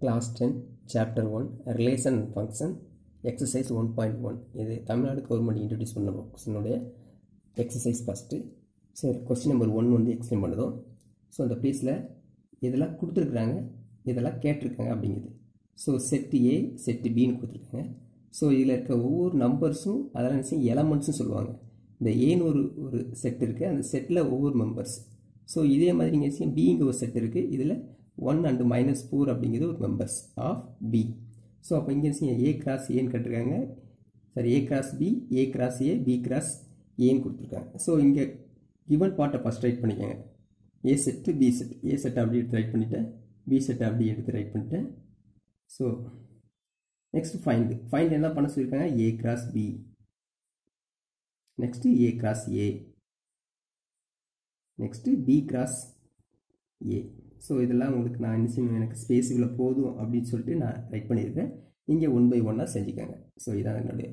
Class ten chapter one relation and function exercise one point one இது Tamil Nadu government introduce பண்ண கொஸ்டினுடைய exercise first so question number one வந்து explain பண்ணுதோம். So அந்த ப்ளேஸில் இதெல்லாம் கொடுத்துருக்குறாங்க இதெல்லாம் கேட்டிருக்காங்க அப்படிங்குது. ஸோ செட்டு ஏ செட்டு பின்னு கொடுத்துருக்காங்க. ஸோ இதில் இருக்க ஒவ்வொரு நம்பர்ஸும் அதெல்லாம் நினச்சி எலமெண்ட்ஸும் சொல்லுவாங்க. இந்த ஏன்னு ஒரு ஒரு செட் இருக்குது அந்த செட்டில் ஒவ்வொரு மெம்பர்ஸ் ஸோ இதே மாதிரி நீங்கள் பிங்க ஒரு செட் இருக்குது இதில் ஒன் அண்டு மைனஸ் ஃபோர் அப்படிங்கிறது ஒரு மெம்பர்ஸ் ஆஃப் பி ஸோ அப்போ இங்கே ஏ கிராஸ் ஏன்னு கட்டிருக்காங்க. Sorry A cross B A cross A B cross ஏன்னு கொடுத்துருக்காங்க. ஸோ இங்கே கிவன் பார்ட்டை ஃபஸ்ட் ரைட் பண்ணிக்கோங்க. A set B set A செட்டை அப்படி எடுத்து ரைட் பண்ணிவிட்டேன் பி செட்டை அப்படி எடுத்து ரைட் பண்ணிட்டேன் ஸோ நெக்ஸ்ட் ஃபைண்ட் ஃபைண்ட் என்ன பண்ண சொல்லியிருக்காங்க? A cross B next A cross A next B cross A so இதெல்லாம் உங்களுக்கு நான் என்ன செய்யணும் எனக்கு ஸ்பேஸ் இவ்வளோ போதும் அப்படின்னு சொல்லிட்டு நான் ரைட் பண்ணியிருக்கேன் நீங்கள் ஒன் பை ஒன்னாக செஞ்சுக்கோங்க. ஸோ இதான் என்னுடைய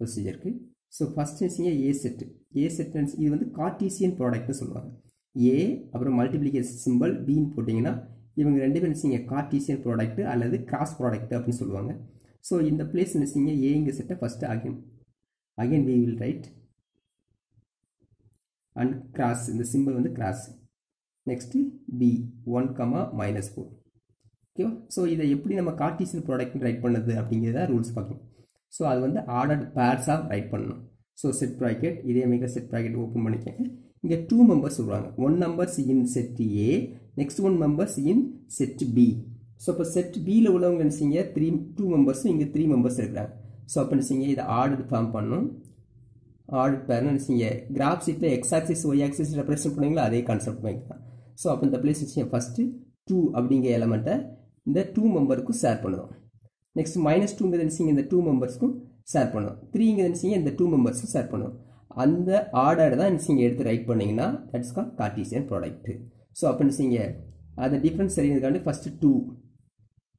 ப்ரொசீஜருக்கு ஸோ ஃபஸ்ட் நினச்சிங்க ஏ செட்டு ஏ செட் இது வந்து கார்டீசியன் ப்ராடக்ட்னு சொல்லுவாங்க. ஏ அப்புறம் மல்டிப்ளிகேஷன் சிம்பிள் பின்னு போட்டிங்கன்னா இவங்க ரெண்டு பேரும் நினச்சிங்க கார்டீசியன் ப்ராடக்ட் அல்லது கிராஸ் ப்ராடக்ட் அப்படின்னு சொல்லுவாங்க. ஸோ இந்த பிளேஸ் நினச்சிங்க ஏங்க செட்டை first again again we will write and cross இந்த சிம்பிள் வந்து cross next B one comma minus four ஓகேவா ஸோ இதை எப்படி நம்ம கார்டீசியன் ப்ராடக்ட் ரைட் பண்ணுது அப்படிங்கிறத ரூல்ஸ் பார்க்கணும். ஸோ அது வந்து ஆர்டர்ட் பேர்ஸாக ரைட் பண்ணணும். ஸோ செட் ப்ராக்கெட் இதே மிக செட் ப்ராக்கெட் ஓப்பன் பண்ணிக்கோங்க. இங்கே டூ மெம்பர்ஸ் சொல்லுவாங்க one members in set A next one members in set B so இப்போ செட் பியில் உள்ளவங்க நினச்சிங்க த்ரீ டூ மெம்பர்ஸும் இங்கே த்ரீ மெம்பர்ஸ் இருக்கிறாங்க. ஸோ அப்போ நினச்சிங்க இதை ஆர்டர் ஃபார்ம் பண்ணணும். ஆர்டர் பேர்னு நினச்சிங்க கிராஃப் சீட்டில் X axis Y axis represent பண்ணீங்களோ அதே கான்செப்ட் மாதிரி தான். ஸோ அப்போ இந்த பிளேஸ் வச்சுங்க ஃபஸ்ட்டு டூ அப்படிங்கிற எலமெண்ட்டை இந்த டூ மெம்பருக்கும் ஷேர் பண்ணுவோம். நெக்ஸ்ட் மைனஸ் டூங்கிறது நினச்சிங்க இந்த டூ மெம்பர்ஸ்க்கும் ஷேர் பண்ணுவோம். த்ரீங்கிறது நினச்சிங்க இந்த டூ மெம்பர்ஸும் ஷேர் பண்ணுவோம். அந்த ஆர்டர் தான் நினச்சிங்க எடுத்து ரைட் பண்ணிங்கன்னா that's call Cartesian product so அப்போ நினச்சிங்க அந்த டிஃப்ரென்ஸ் தெரியுறதுக்காண்டி ஃபஸ்ட்டு டூ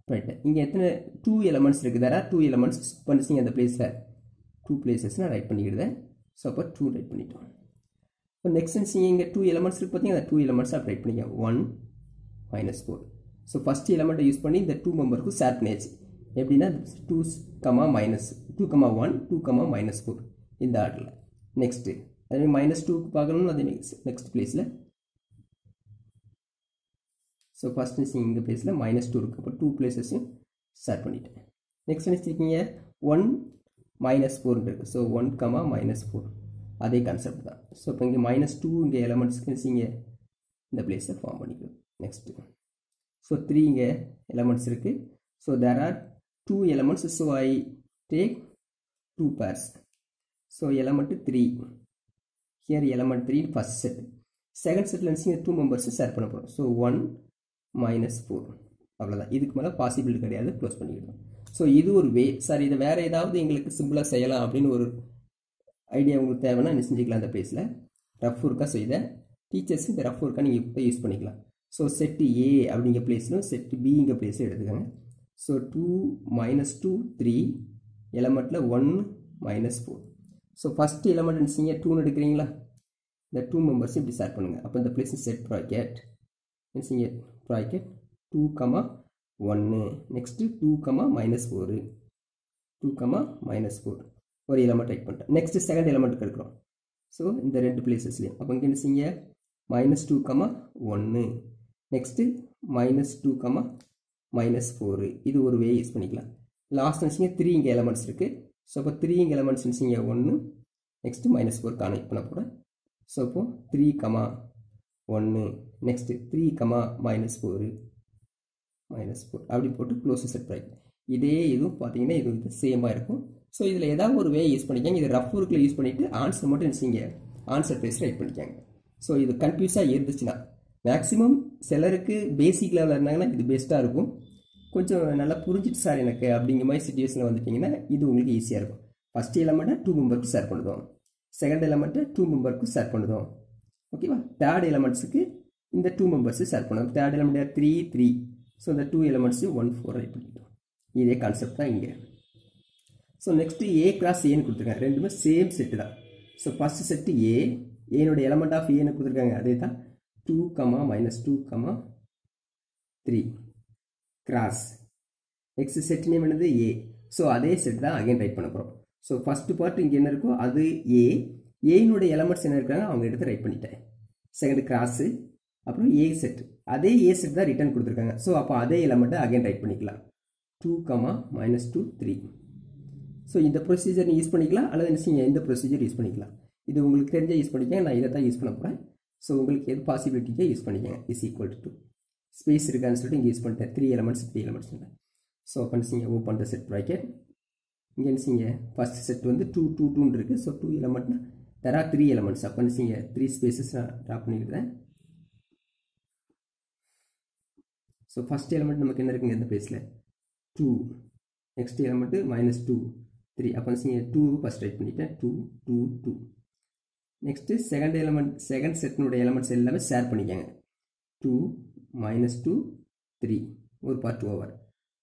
பண்ணிட்டேன் இங்கே எத்தனை டூ எலமெண்ட்ஸ் இருக்குது தரா டூ எலமெண்ட்ஸ் பண்ணிச்சிங்க அந்த பிளேஸில் டூ பிளேசஸ் நான் ரைட் பண்ணிக்கிடுதேன் ஸோ அப்போ டூ ரைட் பண்ணிட்டோம். இப்போ நெக்ஸ்ட் நீங்கள் இங்கே டூ எலமெண்ட்ஸ் இருக்கு பார்த்தீங்கன்னா அந்த டூ எலமெண்ட்ஸ் அப்படி ரைட் பண்ணிக்க one minus four so first எலமெண்ட்டை use பண்ணி இந்த டூ மெம்பருக்கும் ஷேர் பண்ணியாச்சு எப்படின்னா two comma minus two comma one two comma minus four இந்த ஆர்டரில் நெக்ஸ்ட்டு அதே மைனஸ் டூக்கு பார்க்கணும்னு அதே நெக்ஸ்ட் பிளேஸில் ஸோ ஃபஸ்ட் நினச்சிங்க இங்கே பிளேஸில் மைனஸ் டூ இருக்குது அப்போ டூ பிளேஸஸையும் ஷேர் பண்ணிட்டேன். நெக்ஸ்ட் நினச்சிருக்கீங்க ஒன் மைனஸ் ஃபோர்னு இருக்குது so one comma minus four அதே கான்செப்ட் தான். ஸோ இப்போ இங்கே மைனஸ் டூ இங்கே எலமெண்ட்ஸ்க்கு இங்கே இந்த பிளேஸை ஃபார்ம் பண்ணிக்கணும் நெக்ஸ்ட்டு ஸோ த்ரீ இங்கே எலமெண்ட்ஸ் இருக்குது so there are two elements so I take two pairs so element three here element three first set second settle இங்கே டூ மெம்பர்ஸும் ஷேர் பண்ண போகிறோம் ஸோ ஒன் மைனஸ் ஃபோர் அவ்வளோதான் இதுக்கு மேலே பாசிபிலிட்டி கிடையாது. க்ளோஸ் பண்ணிக்கிடுவோம். ஸோ இது ஒரு வே சார் இதை வேறு ஏதாவது எங்களுக்கு சிம்பிளாக செய்யலாம் அப்படின்னு ஒரு ஐடியா உங்களுக்கு தேவைன்னா என்ன செஞ்சுக்கலாம் அந்த பிளேஸில் ரஃப் ஒர்க்காக செய்த. டீச்சர்ஸ் இந்த ரஃப் ஒர்க்காக நீங்கள் இப்போ யூஸ் பண்ணிக்கலாம். ஸோ செட்டு ஏ அப்படிங்கிற பிளேஸ்லும் செட்டு பிங்கிற பிளேஸும் எடுத்துக்கோங்க. So two minus two three எலமெண்ட்டில் one minus four so first element நினச்சிங்க டூன்னு எடுக்கிறீங்களா? இந்த டூ மெம்பர்ஸ் இப்படி ஷேர் பண்ணுங்கள் அப்போ இந்த பிளேஸ் செட் ப்ராக்கெட் நினைச்சிங்க ப்ராக்கெட் டூ கமா ஒன்று next two comma minus four two comma minus four ஒரு எலமெண்ட் ரைட் பண்ணிட்டேன். நெக்ஸ்ட்டு செகண்ட் எலமெண்ட்டுக்கு எடுக்கிறோம். ஸோ இந்த ரெண்டு பிளேசஸ்லேயும் அப்போ இங்கே நினச்சிங்க மைனஸ் டூ கமா ஒன்று next minus two comma minus four இது ஒரு வே யூஸ் பண்ணிக்கலாம். லாஸ்ட் நினச்சிங்க த்ரீ இங்கே எலமெண்ட்ஸ் இருக்குது ஸோ அப்போ த்ரீ இங்கே எலமெண்ட்ஸ் நினச்சிங்க ஒன்று நெக்ஸ்ட்டு மைனஸ் ஃபோர் கனெக்ட் பண்ண போகிறேன் ஸோ அப்போ த்ரீ கமா ஒன்று next three comma minus four minus four அப்படி போட்டு க்ளோஸ் செட் ப்ராக்கெட் இதே இதுவும் பார்த்தீங்கன்னா இது வந்து சேமாக இருக்கும். ஸோ இதில் ஏதாவது ஒரு வே யூஸ் பண்ணிக்காங்க. இது ரஃப் ஒர்க்கில் யூஸ் பண்ணிவிட்டு ஆன்சர் மட்டும் நினச்சிங்க ஆன்சர் பேஸ் ரைட் பண்ணிக்காங்க. ஸோ இது கன்ஃபியூஸாக இருந்துச்சுன்னா மேக்ஸிமம் சிலருக்கு பேசிக் லெவலில் இருந்தாங்கன்னா இது பெஸ்ட்டாக இருக்கும். கொஞ்சம் நல்லா புரிஞ்சிட்டு சார் எனக்கு அப்படிங்கிற மாதிரி சுச்சுவேஷனில் வந்துட்டிங்கன்னா இது உங்களுக்கு ஈஸியாக இருக்கும். ஃபஸ்ட் எலமெண்ட்டை டூ மெம்பருக்கு ஷேர் பண்ணுதோம். செகண்ட் எலமெண்ட்டை டூ மெம்பருக்கு ஷேர் பண்ணுதோம். ஓகேவா தேர்ட் எலமெண்ட்ஸுக்கு இந்த டூ மெம்பர்ஸு ஷேர் பண்ணுவோம் third element three three so இந்த two elements one four write பண்ணிட்டோம். இதே கான்செப்ட் தான் இங்கே. ஸோ நெக்ஸ்ட்டு ஏ கிராஸ் ஏன்னு கொடுத்துருக்காங்க. ரெண்டுமே சேம் செட்டு தான். ஸோ ஃபஸ்ட்டு செட்டு ஏ ஏனுடைய எலமெண்ட் ஆஃப் ஏன்னு கொடுத்துருக்காங்க. அதே தான் two comma minus two comma three cross next set name என்னது? ஏ ஸோ அதே செட் தான் அகைன் ரைட் பண்ண போகிறோம் ஸோ ஃபஸ்ட்டு பார்ட் இங்கே என்ன இருக்கோ அது ஏ ஏனுடைய எலமெண்ட்ஸ் என்ன இருக்காங்க அவங்க எடுத்து ரைட் பண்ணிட்டேன். செகண்ட் கிராஸு அப்புறம் ஏ செட் அதே ஏ செட் தான் ரிட்டர்ன் கொடுத்துருக்காங்க. ஸோ அப்போ அதே எலமெண்ட்டை அகைன் ரைட் பண்ணிக்கலாம். Two comma minus two three so இந்த ப்ரொசீஜர் நீ யூஸ் பண்ணிக்கலாம் அல்லது என்ன இந்த ப்ரொசீஜர் யூஸ் பண்ணிக்கலாம். இது உங்களுக்கு தெரிஞ்ச யூஸ் பண்ணிக்கங்க நான் இதை தான் யூஸ் பண்ண போகிறேன் ஸோ உங்களுக்கு எது பாசிபிலிட்டிக்கே யூஸ் பண்ணிக்கங்க. இஸ் ஈக்குவல் டு ஸ்பேஸ் இருக்கான்னு சொல்லிட்டு இங்கே யூஸ் பண்ணிட்டேன். Three elements three elements so அப்போ நீங்கள் ஓப்பன் த செட் ப்ராக்கெட் இங்கே என்ன ஃபஸ்ட் செட் வந்து டூ டூ டூன்னு இருக்குது ஸோ டூ எலமெண்ட்னா தெர் ஆர் த்ரீ எலமெண்ட்ஸ் அப்போ என்ன த்ரீ ஸ்பேசஸ் நான் ட்ரா பண்ணிக்கிறேன் ஸோ ஃபஸ்ட் எலமெண்ட் நமக்கு என்ன இருக்குங்க? இந்த பேஸில் two next element minus two three அப்போ செய்ய டூ ஃபஸ்ட் ரைட் பண்ணிட்டேன். Two two two next second element second செட்டினுடைய எலமெண்ட்ஸ் எல்லாமே ஷேர் பண்ணிக்கோங்க. டூ மைனஸ் டூ த்ரீ ஒரு part over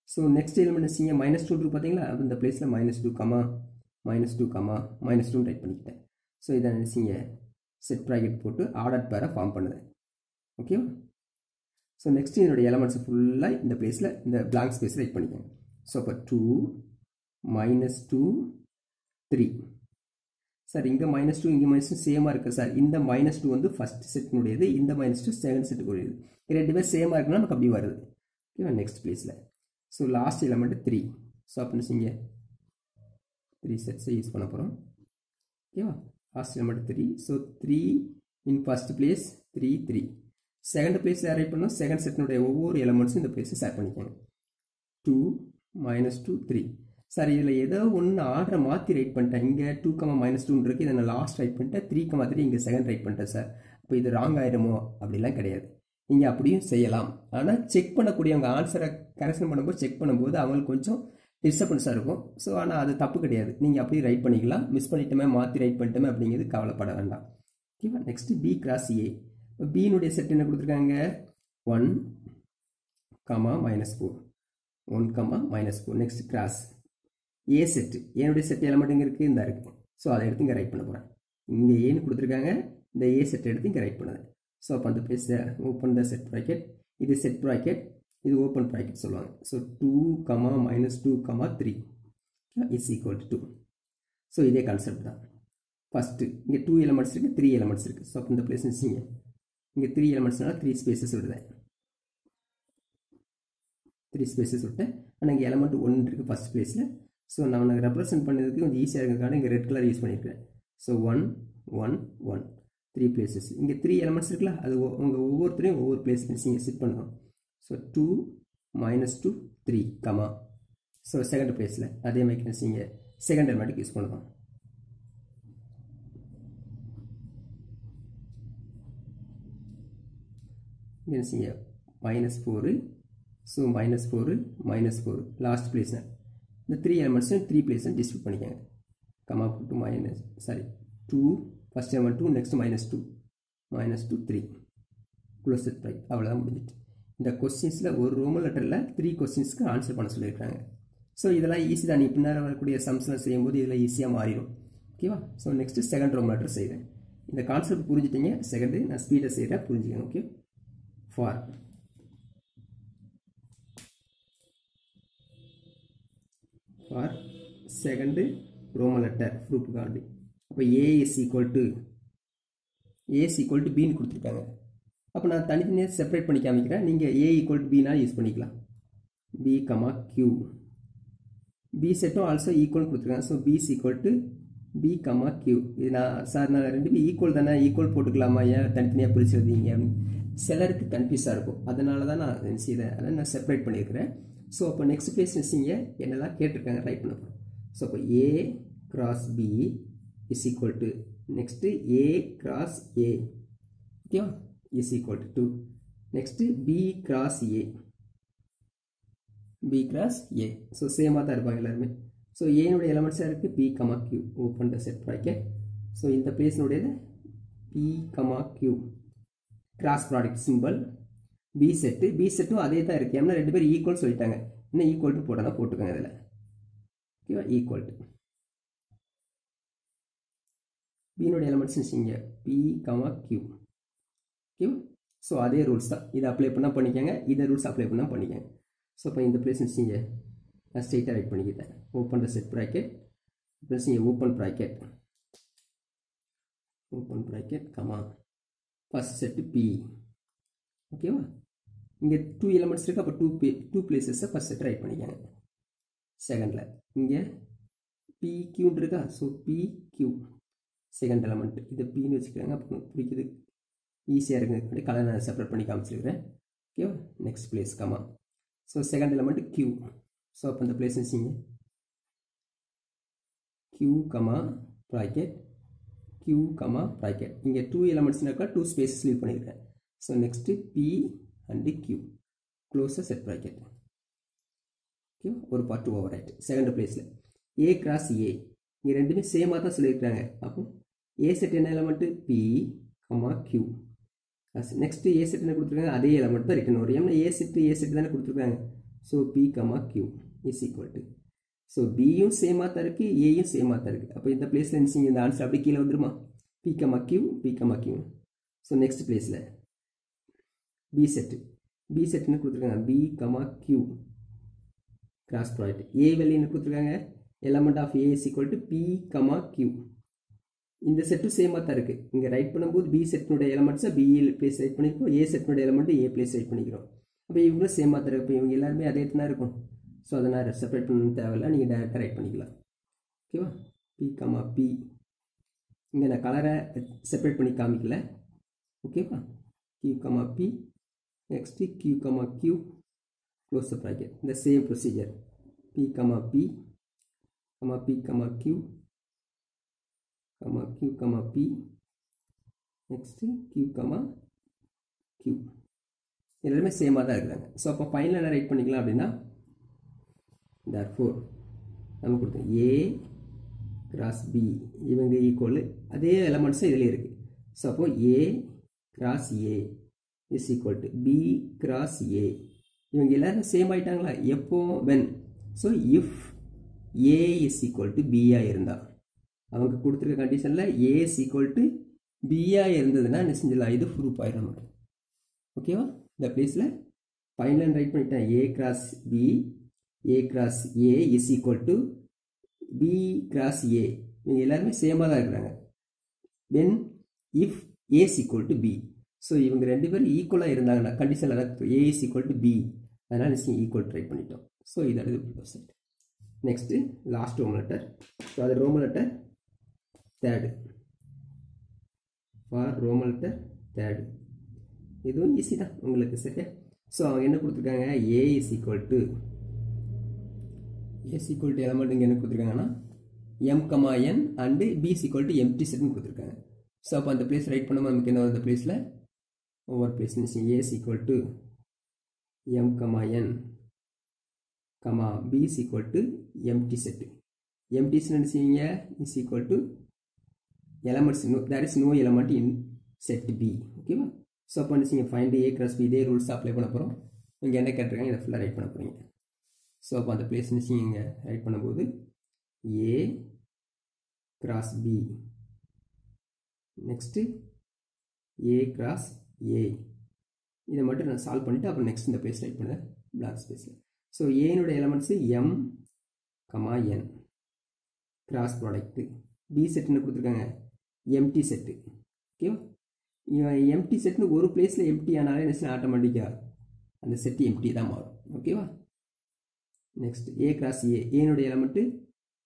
so next element சிங்க மைனஸ் டூ டூ பார்த்தீங்களா அப்போ இந்த பிளேஸில் minus two comma minus two comma minus two type பண்ணிக்கிட்டேன். ஸோ இதை நினச்சிங்க செட் ப்ராக்கெட் போட்டு ஆர்டர் பேரை ஃபார்ம் பண்ணுது ஓகேவா ஸோ நெக்ஸ்ட் என்னுடைய எலமெண்ட்ஸ் ஃபுல்லாக இந்த பிளேஸில் இந்த பிளாங்க் ஸ்பேஸ் ரைட் பண்ணிக்கோங்க. ஸோ அப்போ two minus two three sir இங்கே மைனஸ் டூ இங்கே மைனஸ் டூ சேமாக இருக்குது சார் இந்த மைனஸ் டூ வந்து ஃபஸ்ட் செட்டினுடையது இந்த மைனஸ் டூ செகண்ட் செட்டுக்குரியது ரெண்டு பேர் சேமாக இருக்குன்னா நமக்கு அப்படி வருது. ஓகேவா நெக்ஸ்ட் பிளேஸில் so last element three so அப்படின்னு செய்ய த்ரீ செட்ஸை யூஸ் பண்ண போகிறோம் ஓகேவா last element three so three in first place three three second place write பண்ணோம்? செகண்ட் செட்டினுடைய ஒவ்வொரு எலமெண்ட்ஸும் இந்த பிளேஸை ஷேர் பண்ணிக்கோங்க. Two minus two three sir இதில் ஏதோ ஒன்று ஆர்டரை மாற்றி ரைட் பண்ணிட்டேன். இங்கே டூ கமா மைனஸ் டூன்னு இருக்குது இதை நான் லாஸ்ட் ரைட் பண்ணிட்டேன். த்ரீ கமா த்ரீ இங்கே செகண்ட் ரைட் பண்ணிட்டேன் சார் அப்போ இது ராங் ஆயிடுமோ? அப்படிலாம் கிடையாது. நீங்கள் அப்படியும் செய்யலாம். ஆனால் செக் பண்ணக்கூடியவங்க ஆன்சரை கரெக்ஷன் பண்ணும்போது செக் பண்ணும்போது அவங்களுக்கு கொஞ்சம் டிஸ்டர்பன்ஸாக இருக்கும். ஸோ ஆனால் அது தப்பு கிடையாது. நீங்கள் அப்படியே ரைட் பண்ணிக்கலாம். மிஸ் பண்ணிட்டோமே மாற்றி ரைட் பண்ணிட்டோமே அப்படிங்கிறது கவலைப்பட வேண்டாம். ஓகேவா நெக்ஸ்ட்டு பி கிராஸ் ஏ இப்போ பியினுடைய செட் என்ன கொடுத்துருக்காங்க? One comma minus four one comma minus four next cross A set என்னுடைய செட் எலமெண்ட் இங்கே இருக்குது இந்த இருக்குது ஸோ அதை எடுத்து இங்கே ரைட் பண்ண போகிறேன் இங்கே ஏன்னு கொடுத்துருக்காங்க. இந்த ஏ செட் எடுத்து இங்கே ரைட் பண்ணுது. ஸோ அப்போ அந்த பேஸை ஓப்பன் த செட் ப்ராக்கெட் இது செட் ப்ராக்கெட் இது ஓப்பன் ப்ராக்கெட் சொல்லுவாங்க. So two comma minus two comma three is equal to two so இதே கான்செப்ட் தான். ஃபஸ்ட்டு இங்கே டூ எலமெண்ட்ஸ் இருக்குது த்ரீ எலமெண்ட்ஸ் இருக்குது ஸோ அப்போ இந்த பிளேஸ் வச்சிங்க இங்கே த்ரீ எலமெண்ட்ஸ்னால த்ரீ ஸ்பேசஸ் விடுதேன். த்ரீ ஸ்பேசஸ் விட்டேன் ஆனால் இங்கே எலமெண்ட் ஒன் இருக்குது ஃபஸ்ட் பிளேஸில் ஸோ நான் ரெப்ரசென்ட் பண்ணுறதுக்கு கொஞ்சம் ஈஸியாக இருக்கிறதுக்காக இங்கே ரெட் கலர் யூஸ் பண்ணியிருக்கேன் so one one one three places இங்கே த்ரீ எலமெண்ட்ஸ் இருக்குல்ல அது உங்கள் ஒவ்வொருத்தரையும் ஒவ்வொரு பிளேஸ் நீங்கள் செட் பண்ணணும் so two minus two three comma so second பிளேஸில் அதே மாதிரி நீங்கள் செகண்ட் எலமெண்ட்டுக்கு யூஸ் பண்ணலாம். இங்கே செய்ய minus four so minus four minus four last place இந்த த்ரீ எலமெண்ட்ஸும் த்ரீ பிளேஸும் டிஸ்ட்ரிபியூட் பண்ணிக்கோங்க. Comma two minus sorry two first element two next minus two minus two three close it right அவ்வளோதான் முடிஞ்சிட்டு. இந்த கொஸ்டின்ஸில் ஒரு ரோமல் லெட்டரில் த்ரீ கொஸ்டின்ஸ்க்கு ஆன்சர் பண்ண சொல்லியிருக்காங்க. ஸோ இதெல்லாம் ஈஸி தான். நீ பின்னால் வரக்கூடிய சம்ஸ்லாம் செய்யும்போது இதில் ஈஸியாக மாறிடும். ஓகேவா so next second Roman letter செய்கிறேன் இந்த கான்செப்ட் புரிஞ்சுட்டிங்க? செகண்டு நான் ஸ்பீடை செய்கிறேன் புரிஞ்சுக்கங்க okay for for second Roman letter proof காண்டி அப்போ A is equal to A equal to பின்னு கொடுத்துருக்காங்க. அப்போ நான் தனித்தனியாக செப்பரேட் பண்ணி காமிக்கிறேன். நீங்கள் ஏ ஈக்குவல் டு பினால் யூஸ் பண்ணிக்கலாம். பி கமா கியூ பி செட்டும் ஆல்சோ ஈக்குவல் கொடுத்துருக்காங்க. So B is equal to P comma Q இது நான் சார் நான் ரெண்டு பி ஈக்குவல் தானே? ஈக்குவல் போட்டுக்கலாமா? ஏன் தனித்தனியாக பிரிச்சுருந்தீங்க அப்படின்னு. சிலருக்கு கன்ஃபியூஸாக இருக்கும். அதனால தான் நான் செய்தேன் அதனால் நான் செப்பரேட் பண்ணியிருக்கிறேன். ஸோ அப்போ நெக்ஸ்ட் பேஸ் நினச்சிங்க என்னெல்லாம் கேட்டிருக்காங்க ரைட் பண்ண போகிறோம் ஸோ அப்போ A cross B is equal to next A cross A ஓகேவா is equal to to next B cross A B cross A so சேமாக தான் இருப்பாங்க எல்லாருமே. ஸோ ஏனுடைய எலமெண்ட்ஸாக இருக்குது P comma Q open the set bracket so இந்த பிளேஸ்னுடையது P comma Q cross product simple B set B செட்டும் அதே தான் இருக்குது ஏன்னா ரெண்டு பேரும் ஈக்குவல் சொல்லிட்டாங்க. இன்னும் ஈக்குவல் டு போட்டால் போட்டுக்கோங்க இதில். ஓகேவா ஈக்குவல் டு பியினுடைய எலமெண்ட்ஸ் வச்சுங்க பி கமா கியூ ஓகேவா ஸோ அதே ரூல்ஸ் தான். இதை அப்ளை பண்ணால் பண்ணிக்கோங்க. இதை ரூல்ஸ் அப்ளை பண்ணால் பண்ணிக்கோங்க. ஸோ இப்போ இந்த பிளேஸ் வச்சுங்க நான் ஸ்ட்ரெயிட்டாக ரைட் பண்ணிக்கிட்டேன். Open the set bracket plus இங்கே open bracket open bracket comma first set B ஓகேவா இங்கே டூ எலமெண்ட்ஸ் இருக்குது அப்போ டூ பே டூ பிளேசஸை ஃபஸ்ட்டு ட்ரை பண்ணிக்கோங்க. செகண்டில் இங்கே பி கியூன்னு இருக்கா? So P Q second element இதை பின்னு வச்சுக்கிறாங்க அப்போ பிடிக்குது ஈஸியாக இருக்குது கலர் நான் செப்பரேட் பண்ணி காமிச்சிருக்கிறேன். ஓகேவா next place comma so second element Q so அப்போ இந்த பிளேஸ் வச்சிங்க Q comma bracket Q comma bracket இங்கே டூ எலமெண்ட்ஸ்னாக்கா டூ ஸ்பேஸஸ் லீவ் பண்ணியிருக்கேன் so next P and Q close set bracket okay ஒரு பார்ட் ஓவர் ஆயிட்டு செகண்ட் பிளேஸில் A cross A இங்கே ரெண்டுமே சேமாக தான் சொல்லியிருக்காங்க. அப்போ ஏ செட் என்ன element P comma Q next A set என்ன கொடுத்துருக்காங்க? அதே எலமெண்ட் தான் ரிட்டன் வரும் ஏன்னா ஏ செட்டு ஏ செட் தானே கொடுத்துருக்காங்க. So P comma Q is equal to so பியும் சேமாக தான் இருக்குது ஏயும் சேமாக தான் இருக்குது அப்போ இந்த பிளேஸில் இருந்துச்சு இந்த ஆன்சர் அப்படி கீழே வந்துருமா? P comma Q P comma Q so next பிளேஸில் பி செட்டு பி செட்டுன்னு கொடுத்துருக்காங்க. P comma Q cross product A வெளியின்னு கொடுத்துருக்காங்க. Element of A is equal to P comma Q இந்த செட்டும் சேமாக தான் இருக்குது இங்கே ரைட் பண்ணும்போது பி செட்டினுடைய எலமெண்ட்ஸை பி பிளேஸ் ரைட் பண்ணியிருக்கோம் ஏ செட்டினுடைய எலமெண்ட்டு ஏ பிளேஸ் ரைட் பண்ணிக்கிறோம். அப்போ இவங்களும் சேமாக தான் இப்போ இவங்க எல்லாருமே அதே தான் இருக்கும். ஸோ அதை நான் செப்பரேட் பண்ணணும்னு தேவையில்ல. நீங்கள் டேரெக்டாக ரைட் பண்ணிக்கலாம். ஓகேவா பி கமா பி இங்கே நான் கலரை செப்பரேட் பண்ணி காமிக்கல. ஓகேவா Q comma P next Q comma q close the bracket. இந்த same procedure p comma P comma p comma q comma q comma P next Q comma q. எல்லாருமே சேமாக தான் இருக்கிறாங்க. ஸோ அப்போ ஃபைனல் என்ன ரைட் பண்ணிக்கலாம் அப்படின்னா தேர் ஃபோர் நம்ம கொடுத்தோம் ஏ கிராஸ் பி இவங்க ஈக்குவல் அதே எலமெண்ட்ஸும் இதில் இருக்குது ஸோ அப்போது A cross A is equal to B cross A இவங்க எல்லாரும் சேம் ஆயிட்டாங்களா? எப்போ? When so if A is equal to பியாக இருந்தால் அவங்க கொடுத்துருக்க கண்டிஷனில் ஏ இஸ் ஈக்குவல் டு பியாக இருந்ததுன்னா என்ன செஞ்சிடலாம்? இது ப்ரூஃப் ஆயிடும் நமக்கு ஓகேவா இந்த பிளேஸில் ஃபைனல் ரைட் பண்ணிட்டேன். A cross B A cross A is equal to B cross A இவங்க எல்லாருமே சேமாக தான் இருக்கிறாங்க. Then if A is equal to B so இவங்க ரெண்டு பேரும் ஈக்குவலாக இருந்தாங்கன்னா கண்டிஷனில் தான் A is equal to B அதனால் நிச்சயம் ஈக்குவல் ட்ரை பண்ணிட்டோம். ஸோ இது அடுத்து side next last Roman letter so அது Roman letter third for Roman letter third இதுவும் ஈஸி தான் உங்களுக்கு சரியா? ஸோ அவங்க என்ன கொடுத்துருக்காங்க? A is equal to S equal to element இங்கே என்ன கொடுத்துருக்காங்கன்னா M comma N and B equal to empty செட்னு கொடுத்துருக்காங்க. ஸோ அப்போ அந்த பிளேஸ் ரைட் பண்ணும்போது நமக்கு என்ன வருது பிளேஸில் over place A is equal to M comma N comma B is to empty set empty set என்ன செய்வீங்க is equal to elements no there is no element in set B ஓகேவா so அப்போ என்ன செய்யுங்க. ஃபைண்ட் ஏ கிராஸ் பி இதே rules apply பண்ண போகிறோம் இங்கே என்ன கேட்டிருக்காங்க? இதை ஃபுல்லாக ரைட் பண்ண போகிறீங்க ஸோ அப்போ அந்த பிளேஸ் என்ன செய்யுங்க. ரைட் பண்ணும்போது A cross B next A cross A. இதை மட்டும் நான் சால்வ் பண்ணிவிட்டு அப்புறம் நெக்ஸ்ட் இந்த பிளேஸ் ரைட் பண்ணேன் பிளாக் ஸ்பேஸில் so ஏனுடைய elements M comma N cross product B செட்டுன்னு கொடுத்துருக்காங்க. எம்டி செட்டு ஓகேவா எம்டி செட்னு ஒரு பிளேஸில் எம்டி ஆனாலே என்ன ஆட்டோமேட்டிக்காக அந்த செட்டு எம்டி தான் மாறும். ஓகேவா நெக்ஸ்ட் ஏ கிராஸ் ஏ ஏனுடைய எலமெண்ட்டு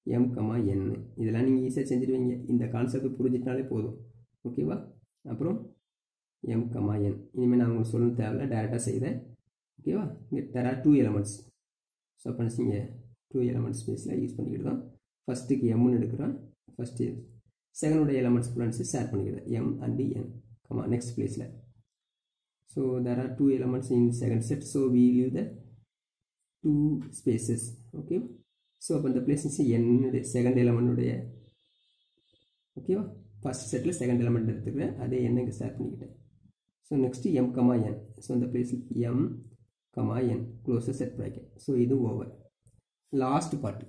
எம் கமா என் இதெல்லாம் நீங்கள் ஈஸியாக செஞ்சுருவீங்க. இந்த கான்செப்ட் புரிஞ்சிட்டாலே போதும். ஓகேவா அப்புறம் எம் கமா என் இனிமேல் நான் உங்களுக்கு சொல்லணும் தேவையில்ல டேரெக்டாக செய்தேன். ஓகேவா இங்கே there are two elements so அப்போ நீங்கள் டூ எலமெண்ட்ஸ் ஸ்பேஸில் யூஸ் பண்ணிக்கிட்டு தான் ஃபஸ்ட்டுக்கு எம்னு எடுக்கிறோம். ஃபஸ்ட்டு செகண்டோட எலமெண்ட்ஸ் ஃப்ரெண்ட்ஸு ஷேர் பண்ணிக்கிறேன். M and N comma next பிளேஸில் so there are two elements in second set so we leave the two spaces okay so அப்போ இந்த பிளேசஸ் என்னுடைய செகண்ட் எலமெண்ட்டுடைய ஓகேவா ஃபஸ்ட் செட்டில் செகண்ட் எலமெண்ட் எடுத்துக்கிறேன். அதே என்ன இங்கே ஷேர் பண்ணிக்கிட்டேன். So next M comma N so இந்த பிளேஸில் M comma N closes set bracket so இது ஓவர் லாஸ்ட் பார்ட்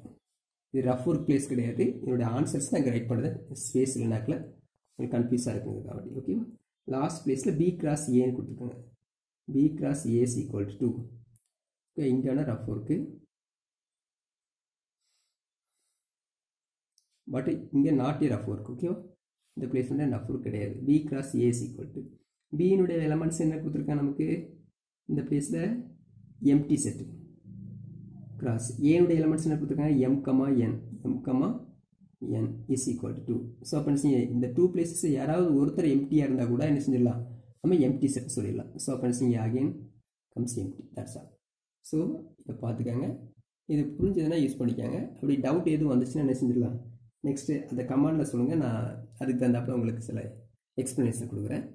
இது ரஃப் ஒர்க் பிளேஸ் கிடையாது. என்னோடய ஆன்சர்ஸ் நான் இங்கே ரைட் பண்ணுறது ஸ்பேஸ் இல்லைனாக்கில் எனக்கு கன்ஃபியூஸாக இருக்குங்க அப்படி ஓகேவா லாஸ்ட் பிளேஸில் பி கிராஸ் ஏன்னு கொடுத்துருக்காங்க B cross A is equal to okay இங்கான rough work but இங்கே நாட் ஏ ரஃப் ஒர்க் ஓகேவா இந்த பிளேஸ் வந்து ரஃப் ஒர்க் கிடையாது. B cross A is equal to பியினுடைய elements என்ன கொடுத்துருக்காங்க நமக்கு? இந்த பிளேஸில் எம்டி செட்டு கிராஸ் ஏனுடைய எலமெண்ட்ஸ் என்ன கொடுத்துருக்காங்க M comma N M comma N is equal to two so அப்போ என்ன இந்த டூ பிளேசஸ் யாராவது ஒருத்தர் எம்டியாக இருந்தால் கூட என்ன செஞ்சிடலாம்? நம்ம எம்டி செட் சொல்லிடலாம். ஸோ அப்போ என்ன again comes MD that's all so இதை பார்த்துக்கோங்க. இது புரிஞ்சதுன்னா யூஸ் பண்ணிக்கோங்க. அப்படி டவுட் எதுவும் வந்துச்சுன்னா என்ன செஞ்சிடலாம்? நெக்ஸ்ட்டு அந்த கமாண்டில் சொல்லுங்கள் நான் அதுக்கு தகுந்தாப்புல உங்களுக்கு சில எக்ஸ்ப்ளனேஷன் கொடுக்குறேன்.